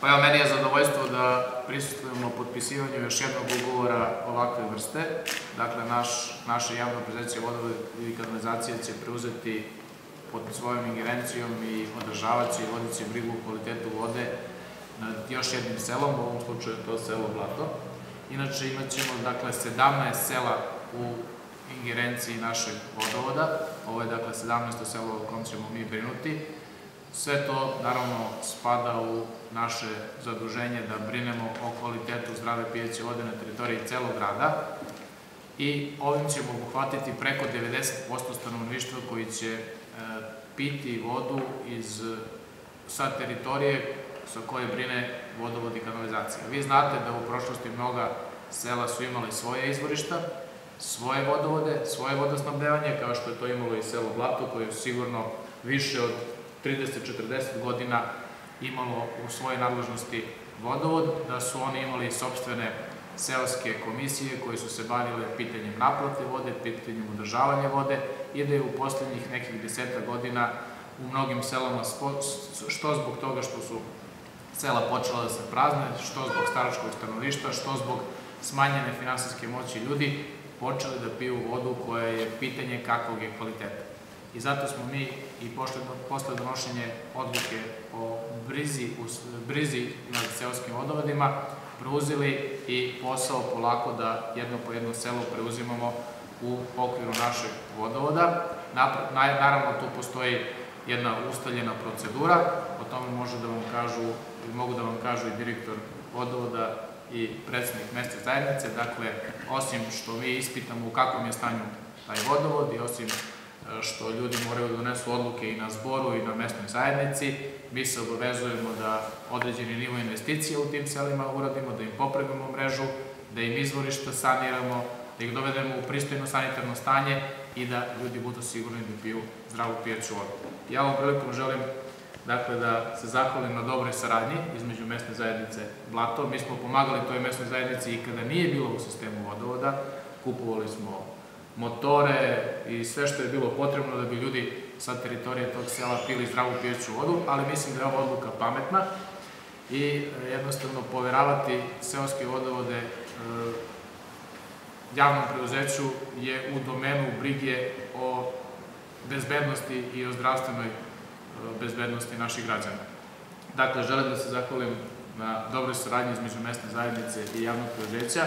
Pa evo, meni je zadovoljstvo da prisustujemo potpisivanju još jednog ugovora ovakve vrste. Dakle, naš, naše javno prezeće vodove i kanalizacije će preuzeti pod svojom ingerencijom i održavati će i vodit će brigu o kvalitetu vode nad još jednim selom, u ovom slučaju je to selo Blato. Inače imat ćemo dakle 17 sela u ingerenciji našeg vodovoda. Ovo je dakle 17. selo o kom ćemo mi brinuti. Sve to naravno spada u naše zaduženje da brinemo o kvalitetu zdrave pijeće vode na teritoriji celog grada i ovim ćemo obuhvatiti preko 90% stanovništva koji će e, piti vodu iz, sa teritorije sa koje brine vodovod i kanalizacija. Vi znate da u prošlosti mnoga sela su imali svoje izvorišta, svoje vodovode, svoje vodosnabdevanje, kao što je to imalo i selo Blato, koje je sigurno više od 30-40 godina imalo u svojoj nadležnosti vodovod, da su oni imali sobstvene seoske komisije koje su se bavile pitanjem naplate vode, pitanjem održavanja vode i da je u poslednjih nekih deseta godina u mnogim selama, što zbog toga što su sela počela da se prazne, što zbog staračkog stanovništva, što zbog smanjene finansijske moći ljudi, počeli da piju vodu koja je pitanje kakvog je kvaliteta. I zato smo mi i posle donošenje odluke o brizi, nad seoskim vodovodima preuzeli i posao polako da jedno po jedno selo preuzimamo u okviru našeg vodovoda. Naravno, tu postoji jedna ustaljena procedura, o tome da mogu da vam kažu i direktor vodovoda i predsednik mesta zajednice, dakle, osim što mi ispitamo u kakvom je stanju taj vodovod i osim što ljudi moraju da donesu odluke i na zboru i na mesnoj zajednici, mi se obavezujemo da određeni nivo investicije u tim selima uradimo, da im popravimo mrežu, da im izvorišta saniramo, da ih dovedemo u pristojno sanitarno stanje i da ljudi budu sigurni da piju zdravu pijaću vodu. Ja ovom prilikom želim dakle, da se zahvalim na dobroj saradnji između mesne zajednice Blato. Mi smo pomagali toj mesnoj zajednici i kada nije bilo u sistemu vodovoda, kupovali smo motore i sve što je bilo potrebno da bi ljudi sa teritorije tog sela pili zdravu pijeću vodu, ali mislim da je ova odluka pametna i e, jednostavno poveravati seoske vodovode e, javnom preuzeću je u domenu brige o bezbednosti i o zdravstvenoj e, bezbednosti naših građana. Dakle, želim da se zahvalim na dobroj saradnji između mesne zajednice i javnog preuzeća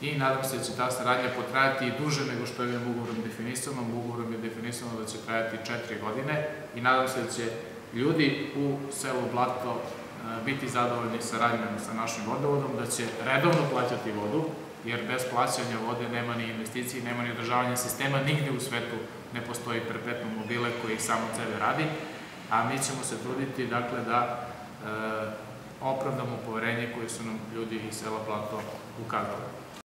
i nadam se da će ta saradnja potrajati i duže nego što je ugovorom definisano. Ugovorom je definisano da će trajati četiri godine i nadam se da će ljudi u selu Blato e, biti zadovoljni saradnjom sa našim vodovodom, da će redovno plaćati vodu, jer bez plaćanja vode nema ni investicije, nema ni održavanja sistema, nigde u svetu ne postoji perpetuum mobile koji samo sebe radi, a mi ćemo se truditi dakle, da e, opravdamo poverenje koje su nam ljudi iz sela Plato ukazali.